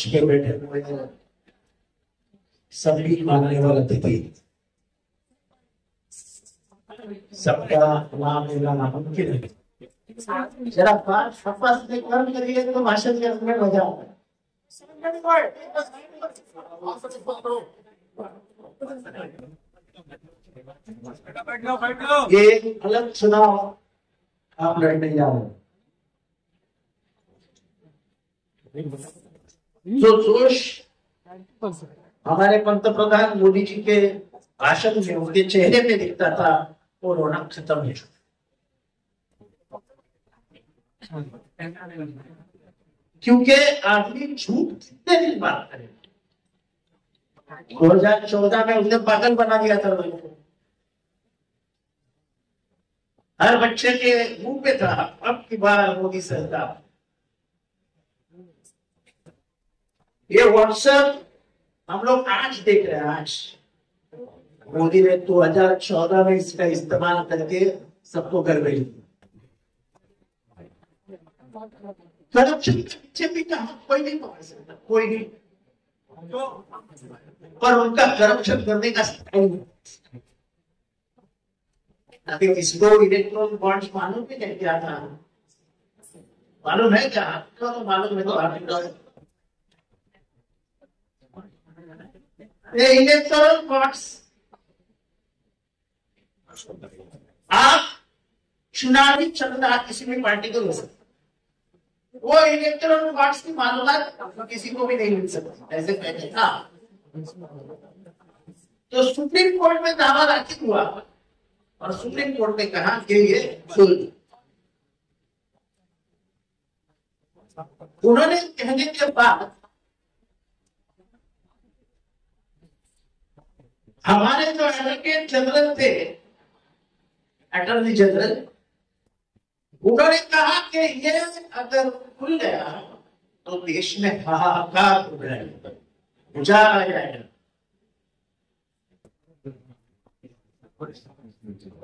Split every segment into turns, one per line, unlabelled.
मंच पे बैठे हुए हैं। सभी मानने वाले अतिथि। सबका नाम लेना नामुमकिन है। जरा सफ़ा से कर्म करिए तो भाषण के अंदर ये अलग चुनाव आप लड़ने जा रहे हैं। जो जोश हमारे पंतप्रधान मोदी जी के भाषण में उनके चेहरे पे दिखता था, वो रौनक खत्म हो क्योंकि आदमी झूठ कितने दिन बात करे? दो हज़ार चौदह में उसने पागल बना दिया था लोगों को। हर बच्चे के मुँह पे था, अब की बार मोदी सरकार ये व्हाट्सएप हम लोग आज देख रहे हैं, आज। मोदी ने 2014 में इसका इस्तेमाल करके सबको गई करप्शन पीछे भी कहा कोई नहीं पकड़ सकता, कोई नहीं। तो पर उनका करप्शन करने का अभी इसको इलेक्ट्रॉन बॉन्ड्स मालूम भी नहीं क्या था? मालूम है क्या? आपको तो मालूम है तो आप ये इलेक्टोरल बॉन्ड्स आप चुनावी किसी भी पार्टी को दे सकते। वो इलेक्टोरल बॉन्ड्स की मालूम किसी को भी नहीं मिल सकती। ऐसे पहले था। तो सुप्रीम कोर्ट में दावा दाखिल हुआ। और सुप्रीम कोर्ट ने कहा कि ये उन्होंने कहने के बाद हमारे जो एडवोकेट जनरल थे अटॉर्नी जनरल उन्होंने कहा कि ये अगर खुल गया तो देश में हाहाकार हो जाएगा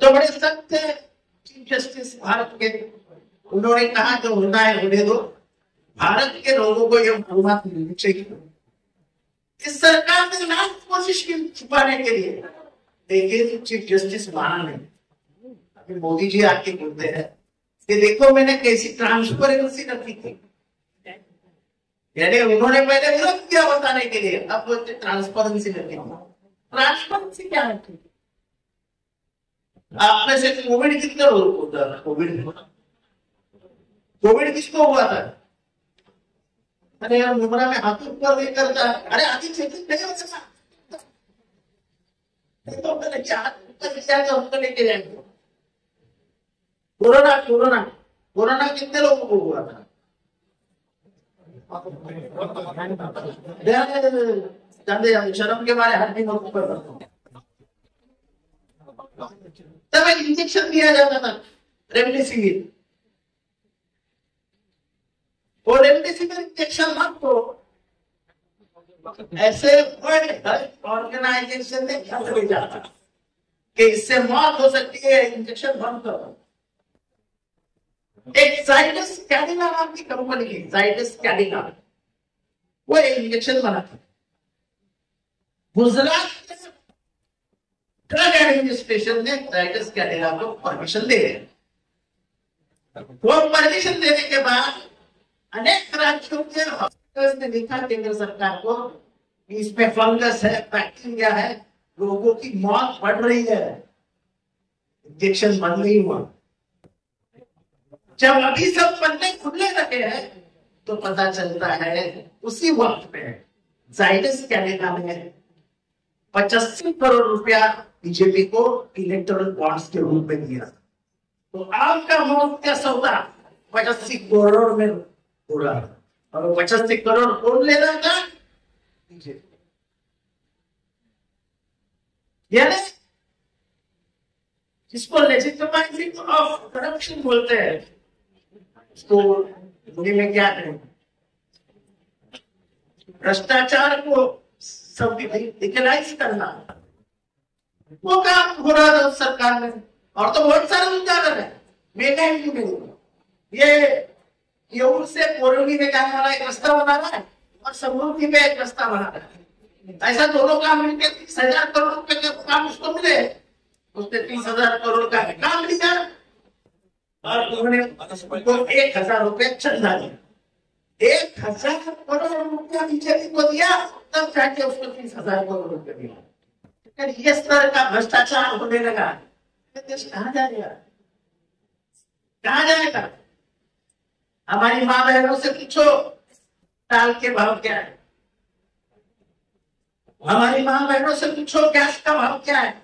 तो बड़े सख्त चीफ जस्टिस भारत के। उन्होंने कहा कि होना है होने दो। भारत के लोगों को यह मालूम मिलनी चाहिए। इस सरकार ने ना कोशिश की छुपाने के लिए। लेकिन चीफ जस्टिस माना नहीं अभी मोदी जी आके बोलते हैं कि देखो, मैंने कैसी ट्रांसपेरेंसी रखी थी। यानी उन्होंने पहले विरोध किया बताने के लिए, अब बोलते ट्रांसपेरेंसी रखी ट्रांसपेरेंसी क्या है आप में से कोविड कितने लोगों को होता कोविड कोविड किसको हुआ था? अरे यार मुमरा में हाथ ऊपर नहीं करता अरे आदि क्षेत्र नहीं हो सकता। तो मैंने हाथ ऊपर किया तो हमको लेके जाएँगे। कोरोना कोरोना कोरोना कितने लोगों को हुआ था? शर्म के मारे हाथ नहीं ऊपर तब एक इंजेक्शन दिया जाता था, रेमडेसिविर। वो रेमडेसिविर इंजेक्शन मत तो ऐसे वर्ल्ड ऑर्गेनाइजेशन ने ख्याल भेजा कि इससे मौत हो सकती है इंजेक्शन बंद करो। एक जाइडस कैडिला नाम की कंपनी थी जाइडस कैडिला वो इंजेक्शन बनाती गुजरात ड्रग एडमिनिस्ट्रेशन ने जाइडस कैडिला को परमिशन दे दिया। वो परमिशन देने के बाद अनेक राज्यों के हॉस्पिटल्स ने लिखा केंद्र सरकार को इसमें फंगस है, बैक्टीरिया है लोगों की मौत बढ़ रही है। इंजेक्शन बंद नहीं हुआ। जब अभी सब पन्ने खुले रहे हैं तो पता चलता है, उसी वक्त पे जाइडस कैनेडा ने पचासी करोड़ रुपया बीजेपी को इलेक्टोरल बॉन्ड्स के रूप में दिया। तो आपका मौत का सौदा पचासी करोड़ में उड़ा और पचासी करोड़ कौन ले रहा था यानी जिसको लेजिटिमाइजिंग ऑफ़ करप्शन बोलते हैं। इसको हिंदी में क्या कहें भ्रष्टाचार को सब लिगलाइज करना। वो काम हो रहा था उस सरकार में। और तो बहुत सारे उदाहरण है। महँगाई की ये केवल से कोरोनी में जाने वाला एक रास्ता बना रहा है और समृद्धि में एक रास्ता बना रहा है। ऐसा दोनों काम मिलकर तीस हज़ार करोड़ रुपए का काम उसको मिले, उसने तीस हज़ार करोड़ का काम लिया और उन्होंने उसको एक हज़ार रुपए चंदा दिया। एक हज़ार करोड़ रुपया बीजेपी को दिया, तब जाके उसको तीस हज़ार करोड़ रुपए दिया ये स्तर का भ्रष्टाचार होने लगा। देश कहा जाएगा कहा जाएगा? हमारी माँ बहनों से पूछो दाल के भाव क्या है? हमारी माँ बहनों से पूछो गैस का भाव क्या है?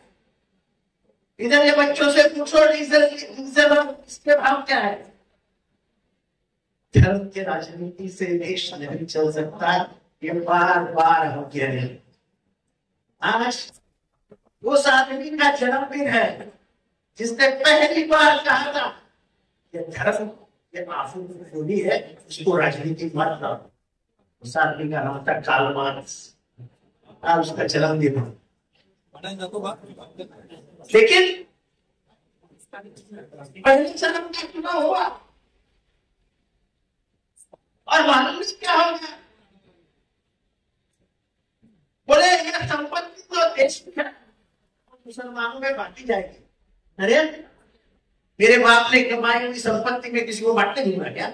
इधर ये बच्चों से पूछो डीजल डीजल और इसके भाव क्या है? धर्म के राजनीति से देश नहीं चल सकता, ये बार बार हम कह रहे आज उस आदमी का जन्मदिन है, जिसने पहली बार कहा था ये धर्म है उसको राजनीति मत उस आदमी का नाम था कार्ल मार्क्स। आज उसका जन्मदिन है। लेकिन पहले जन्म का चुनाव हुआ? और मालूम क्या हो गया? बोले यह संपत्ति तो देश है, मुसलमानों में बांटी जाएगी। अरे मेरे बाप ने कमाई हुई संपत्ति में किसी को बांटने दूँगा क्या?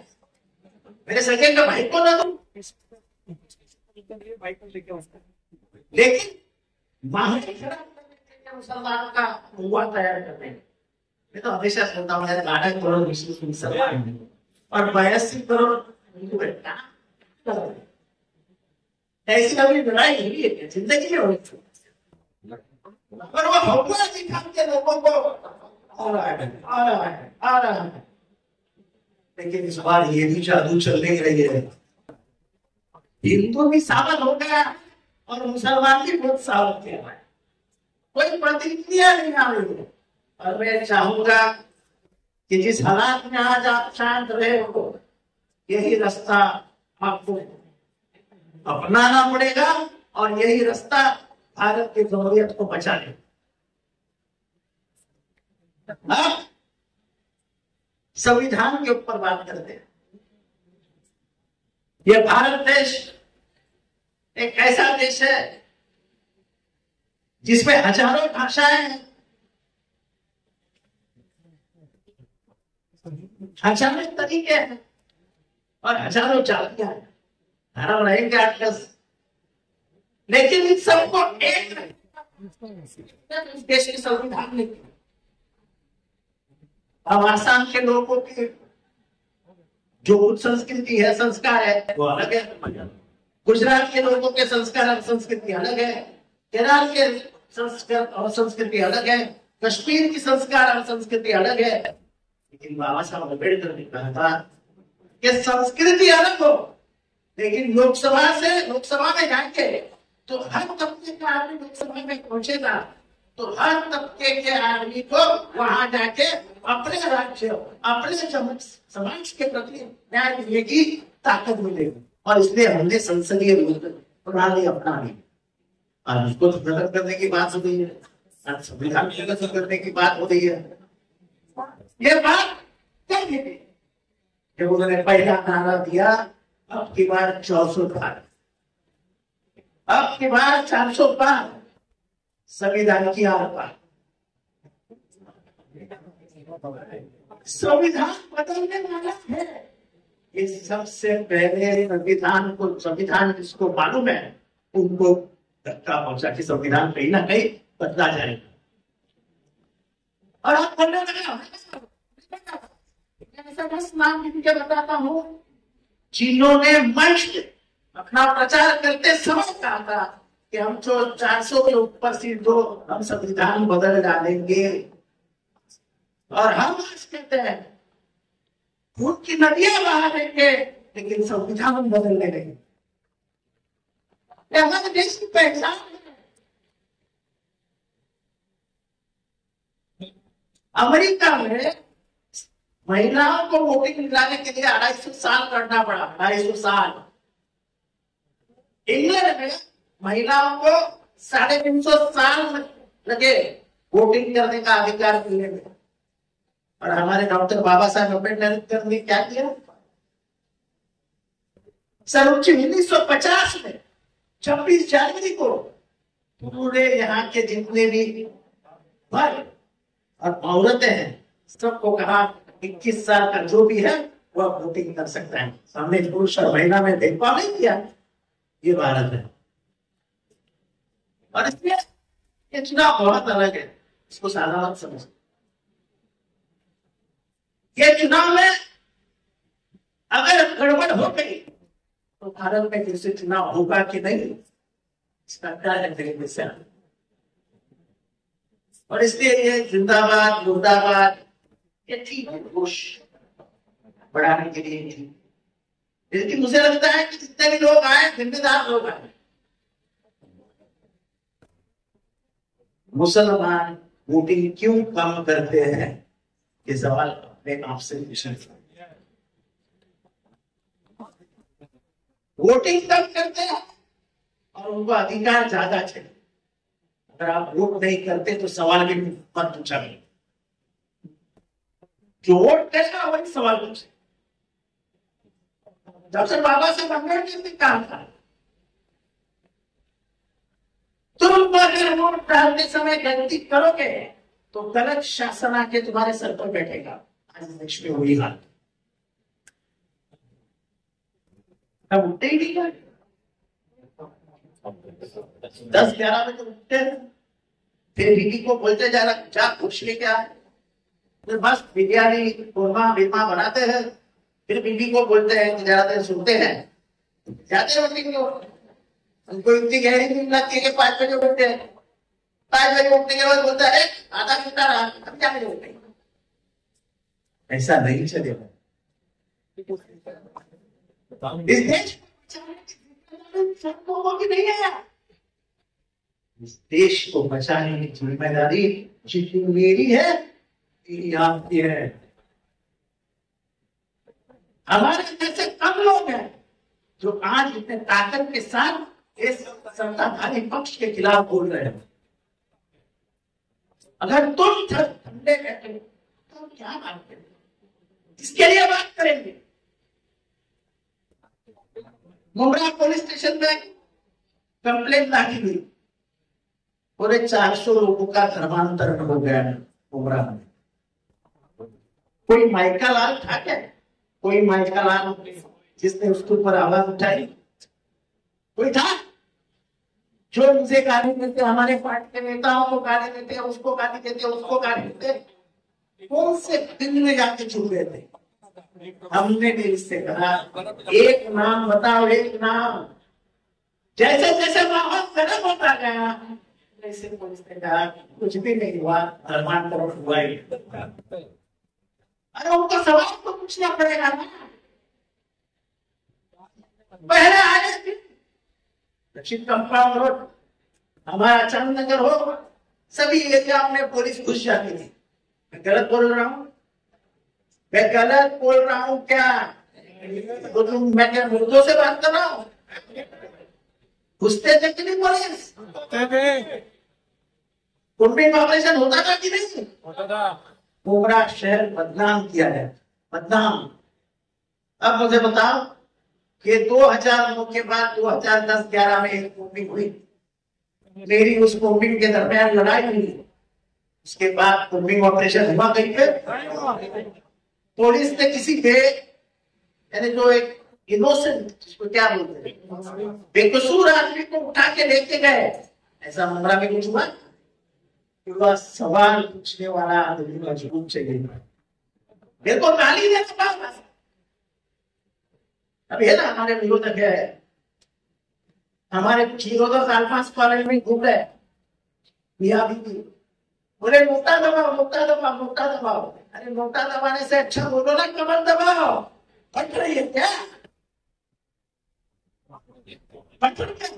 मेरे सगे का भाई को ना दूँ लेकिन बाहरी करने मुसलमानों का हुआ तैयार करते हैं मैं तो हमेशा सुनता हूँ करोड़। और बयासी करोड़? ऐसी कभी लड़ाई हुई है ज़िंदगी में हुई पर वो भगवा दिखा के लोगों को लेकिन इस बार ये भी जादू चलने रही है। हिंदू भी सावध हो गया और मुसलमान भी बहुत सावध हो गया कोई प्रतिक्रिया नहीं आ रही है। और मैं चाहूँगा कि जिस हालात में आज आप शांत रहे हो, यही रास्ता आपको अपनाना पड़ेगा और यही रास्ता भारत की जमहूरियत को बचाने। अब संविधान के ऊपर बात करते हैं। यह भारत देश एक ऐसा देश है जिसमें हज़ारों भाषाएँ हैं। हज़ारों तरीके हैं और हज़ारों जातियाँ हैं। धर्म रहेंगे आठ लेकिन इन सबको एक देश के संविधान ने किया। अब आसाम के लोगों की जो कुछ संस्कृति है, संस्कार है, वो अलग है। गुजरात के लोगों के संस्कार और संस्कृति अलग है। केरल के संस्कार और संस्कृति अलग है। कश्मीर की संस्कार और संस्कृति अलग है। लेकिन बाबा साहब अंबेडकर ने कहा था कि संस्कृति अलग हो, लेकिन लोकसभा से लोकसभा में जाके तो हर तबके का आदमी लोकसभा में पहुंचेगा। तो हर तबके के आदमी को वहाँ जाके अपने राज्य अपने सम- समाज के प्रति न्याय देने की ताकत मिलेगी। और इसलिए हमने संसदीय प्रणाली अपना ली आज उसको तो करने की बात हो रही है। आज संविधान विकसित करने की बात हो रही है। ये बात जब उन्होंने पहला नारा दिया, अब की बार चौसौ पार। अब की बार चार सौ पार। संविधान की आर संविधान बदलने वाला है। ये सबसे पहले संविधान को, संविधान जिसको मालूम है, उनको धक्का पहुँचा कि संविधान कहीं ना कहीं बदला जाएगा। और आप बोलने लगे लिख बताता हूँ, जिन्होंने मंच अपना प्रचार करते समय कहा था कि हम जो 400 के ऊपर सीट दो हम संविधान बदल डालेंगे। और हम कहते हैं, खून की नदियाँ बहा देंगे, लेकिन संविधान बदलने नहीं। हमारे देश की पहचान अमेरिका में महिलाओं को वोटिंग दिलाने के लिए अढ़ाई सौ साल करना पड़ा, अढ़ाई सौ साल। इंग्लैंड में महिलाओं को साढ़े तीन सौ साल लगे वोटिंग करने का अधिकार मिलने में। और हमारे डॉक्टर बाबा साहेब अंबेडकर ने क्या किया? सर्वोच्च उन्नीस सौ पचास में छब्बीस जनवरी को पूरे यहाँ के जितने भी मर्द और औरतें हैं, सबको कहा, इक्कीस साल का जो भी है, वह वोटिंग कर सकता है। हमने पुरुष और महिला में भेदभाव नहीं किया। ये भारत है। और इसलिए ये चुनाव बहुत अलग है। इसको साधारण समझ। ये चुनाव में अगर गड़बड़ हो गई तो भारत में फिर से चुनाव होगा कि नहीं? इसका क्या है तरीके से और इसलिए ये जिंदाबाद मुर्दाबाद ये ठीक है घोष बढ़ाने के लिए थी लेकिन मुझे लगता है कि जितने भी लोग आए जिम्मेदार लोग आए मुसलमान वोटिंग क्यों कम करते हैं? ये सवाल अपने आप से पूछना वोटिंग कम करते हैं और उनको अधिकार ज़्यादा चाहिए। अगर आप वोट नहीं करते तो सवाल भी मत पूछा गया जो वोट करेगा वही सवाल पूछे। डॉक्टर बाबा साहब अंबेडकर ने कहा था तुम अगर वोट डालते समय गलती करोगे तो गलत शासन आके तुम्हारे सर पर बैठेगा। आज देश में वही हाल। अब उठते ही नहीं दस ग्यारह बजे उठते हैं। फिर बीबी को बोलते जा रहा जा पूछ लेके आए फिर बस बिरयानी कोरमा बीमा बनाते हैं। फिर बीबी को बोलते हैं कि जरा देर सुनते हैं। जाते हैं उनको पाँच बजे उठते हैं। पाँच बजे उठने के बाद बोलता है आधा घंटा रहा अब क्या बजे उठे ऐसा नहीं चलेगा। इस देश की बचाने की ज़िम्मेदारी जितनी मेरी है आपकी है। हमारे जैसे कम लोग हैं जो आज इतने ताकत के साथ इस सत्ताधारी पक्ष के खिलाफ बोल रहे हैं। अगर तुम ठंडे बैठे तो क्या बात करेंगे इसके लिए बात करेंगे? मुमरा पुलिस स्टेशन में कंप्लेन दाखिल हुई। पूरे चार सौ लोगों का धर्मांतरण हो गया मुमरा में। कोई माइका लाल था क्या कोई माइका लाल जिसने उसके ऊपर आवाज़ उठाई? कोई था? जो मुझे गाली देते, हमारे पार्टी के नेताओं को गाली देते, उसको गाली देते, उसको गाली देते, कौन से दिन में जाके छुप गए थे हमने भी इससे कहा, एक नाम बताओ, एक नाम। जैसे जैसे माहौल गर्म होता गया, वैसे पुलिस ने कहा, कुछ भी नहीं हुआ, धर्मांतरण हुआ ही। अरे उनको सवाल तो पूछना पड़ेगा ना। पहले आए दक्षिण कंपाउंड रोड हमारा चंदनगर हो सभी एरिया में पुलिस घुस जाती थी मैं गलत बोल रहा हूँ? मैं गलत बोल रहा हूँ क्या? तो तुम मैं क्या मुर्दों से बात कर रहा हूँ? घुसते थे कि नहीं पुलिस? कुंभी ऑपरेशन होता था कि नहीं? होता था। पूरा शहर बदनाम किया है बदनाम। अब मुझे बताओ कि 2009 के बाद 2010-11 में एक कोम्बिंग हुई। मेरी उस कोम्बिंग के दरमियान लड़ाई हुई। उसके बाद कोम्बिंग ऑपरेशन हुआ कहीं पे। पुलिस ने किसी पे यानी जो एक इनोसेंट जिसको क्या बोलते हैं, बेकसूर आदमी को उठा के लेके गए। ऐसा मुमरा में कुछ हुआ? पूरा सवाल पूछने वाला आदमी मज़बूत चाहिए देखो गाली दे अब ये ना, हमारे विरोधक है। हमारे कुछ विरोधक आलपास कॉलेज में घूम रहे मियाँ भी बोले नोटा दबाओ नोटा दबाओ नोटा दबाओ। अरे नोटा दबाने से अच्छा बोलो ना, कमर दबाओ। पट रही है क्या? पट रही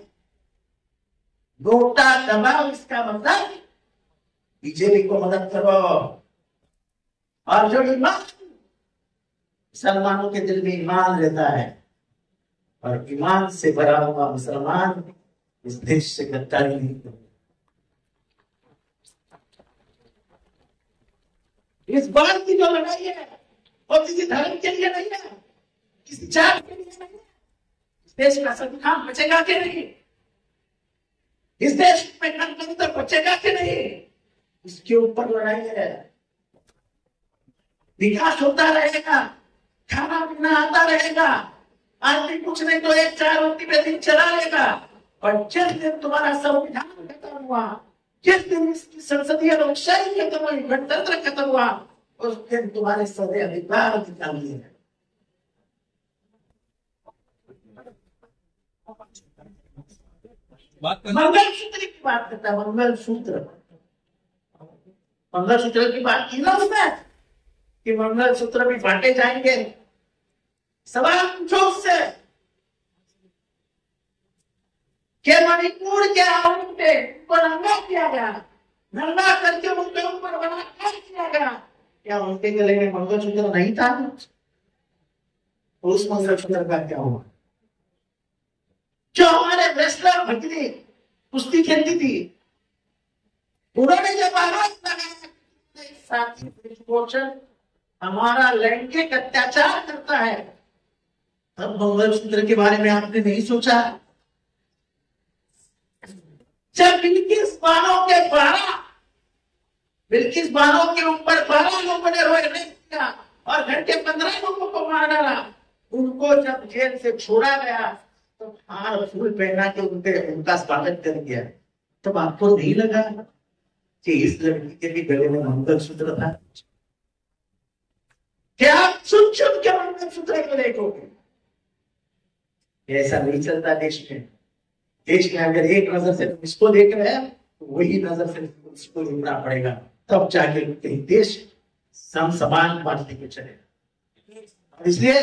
दबाओ, इसका मतलब बीजेपी को मदद करो। और जो ईमान मुसलमानों के दिल में ईमान रहता है। और ईमान से भरा हुआ मुसलमान इस देश से गद्दारी नहीं इस बात की जो लड़ाई है वो किसी धर्म के लिए नहीं है, किसी जात के लिए नहीं है, इस देश का संविधान बचेगा कि नहीं? इस देश में गणतंत्र बचेगा कि नहीं? इसके ऊपर लड़ाई है। विकास होता रहेगा, खाना पीना आता रहेगा आदमी कुछ नहीं तो एक चार रोटी पे दिन चला लेगा। और जिस दिन तुम्हारा संविधान खत्म हुआ जिस दिन इसकी संसदीय लोकशाही खत्म हुई गणतंत्र खत्म हुआ उस दिन तुम्हारे सारे अधिकार निकाल लिए मंगलसूत्र की बात करता है मंगल सूत्र मंगल सूत्र की बात की ना उसने कि मंगल सूत्र भी बांटे जाएँगे। सवाल पूछो उससे कि मणिपुर के आउट पे उनको नंगा किया गया? नंगा करके उनके ऊपर बलात्कार किया गया? क्या उनके गले में मंगलसूत्र नहीं था? उस मंगलसूत्र का क्या हुआ? जो हमारे रेसलर भजनी कुश्ती खेलती थी, उन्होंने जब आरोप लगाया हमारा लैंगिक अत्याचार करता है तब मंगलसूत्र के बारे में आपने नहीं सोचा। जब बिल्किस बानों के बारह बिल्किस बानों के ऊपर बारह लोगों ने रोए नहीं किया और के पंद्रह लोगों को मार। डाला उनको जब जेल से छोड़ा गया तो हार फूल पहना के उनके उनका स्वागत कर दिया। तब आपको नहीं लगा कि इस लड़की के भी गले में मंगलसूत्र था? क्या आप सुन सुन के मंगलसूत्र को देखोगे ऐसा नहीं चलता देश में। देश में अगर एक नज़र से इसको देख रहे हैं तो वही नज़र से उसको देखना पड़ेगा। तब जाके कहीं देश सम समान बात लेके चलेगा इसलिए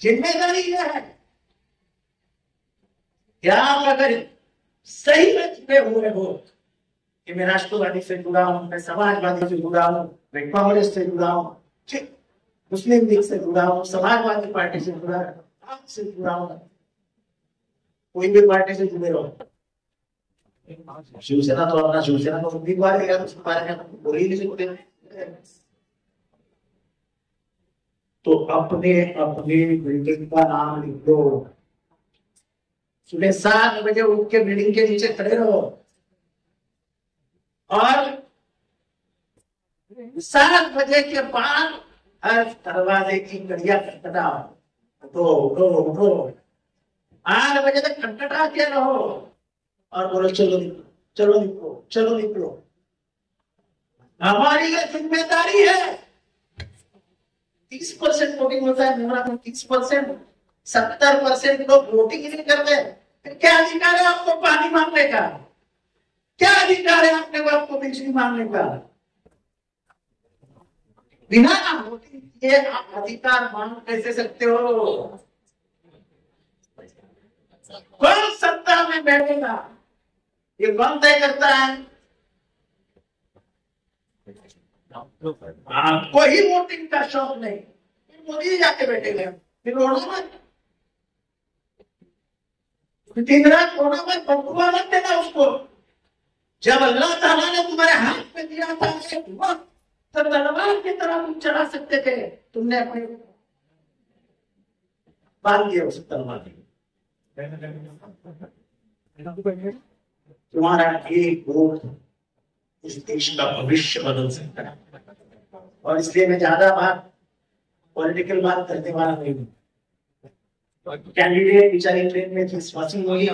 ज़िम्मेदारी यह है कि आप अगर सही में जुड़े हुए हो, कि मैं राष्ट्रवादी से जुड़ा हूँ, मैं समाजवादी से जुड़ा हूँ, मैं कांग्रेस से जुड़ा हूँ मुस्लिम लीग से जुड़ा हूँ, समाजवादी पार्टी से जुड़ा से कोई भी पार्टी से जुड़े हो शिवसेना तो अपना शिवसेना तो उम्मीदवार है उसके बारे में बोल ही नहीं सकते तो अपने अपने बिल्डिंग का नाम लिख। दो सुबह सात बजे उठ के बिल्डिंग के नीचे खड़े रहो। और सात बजे के बाद हर दरवाजे की गड़िया खटखटाओ। उठो उठो उठो। आठ बजे तक खटखटा के रहो। और बोलो, चलो निकलो चलो निकलो चलो निकलो। हमारी ये ज़िम्मेदारी है। तीस परसेंट वोटिंग होता है, मेरा तीस परसेंट। सत्तर परसेंट लोग वोटिंग ही नहीं करते क्या अधिकार है आपको पानी मांगने का? क्या अधिकार है आपने आपको बिजली मांगने का? बिना वोटिंग किए आप अधिकार मांग कैसे सकते हो? कौन सत्ता में बैठेगा? ये कौन तय करता है? आपको ही वोटिंग का शौक नहीं। मोदी जाके बैठेंगे फिर रोना मत दिन रात रोना मत बदुआ मत देना उसको। जब अल्लाह ताला ने तुम्हारे हाथ में दिया था तो तलवार की तरह तुम चला सकते थे। तुमने अपने बाँध दिया उस तलवार तुम्हारा एक वोट इस देश का भविष्य बदल सकता है। और इसलिए मैं ज़्यादा बात पॉलिटिकल बात करने वाला नहीं हूँ। कैंडिडेट बेचारी ट्रेन में थी स्मसिंग हुई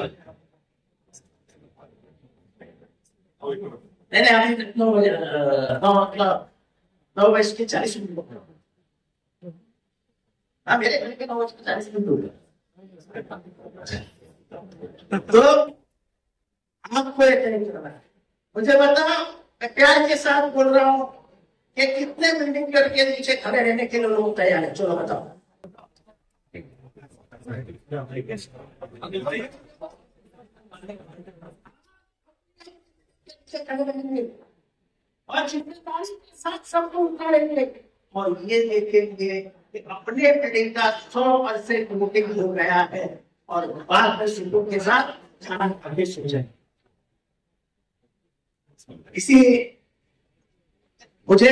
नहीं नहीं, अभी नौ बजे नौ के चालीस मिनट मेरे घर के नौ के चालीस मिनट तो आपको मुझे बताओ मैं प्यार के साथ बोल रहा हूँ कि कितने बिल्डिंग करके नीचे खड़े रहने के लिए लोग तैयार है चलो बताओ और ज़िम्मेदारी के साथ सबको उठाएँगे और ये देखेंगे कि अपने बिल्डिंग का सौ परसेंट वोटिंग हो गया है। और बाद में सीटों के साथ खाना आगे सो जाए। इसी मुझे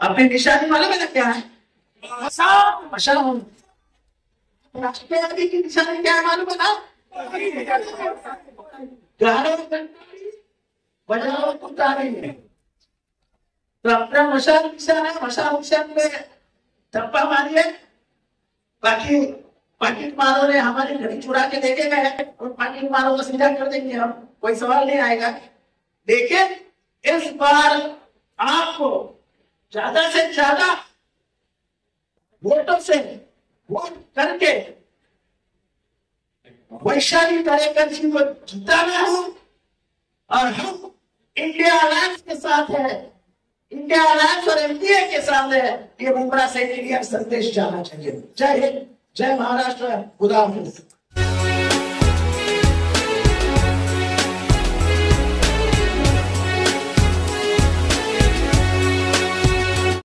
अपनी निशानी मालूम है। ना क्या है राष्ट्रवादी की निशानी क्या है मालूम है ना बजाओ नहीं है तो अपना मशाल निशान है मशाल निशान में धप्पा मारिए। बाकी पाकिट मारो ने हमारी घड़ी चुरा के देखे गए और पाकिट मारो को सीधा कर देंगे हम। कोई सवाल नहीं आएगा। लेकिन इस बार आपको ज़्यादा से ज़्यादा वोटों से वोट करके वैशाली कार्यक्रम को जिताना है और हम इंडिया अलायंस के साथ है। इंडिया अलायंस और एनडीए के साथ है। ये मुमरा से इंडिया संदेश जाना चाहिए। जय हिंद, जय महाराष्ट्र हाफिज।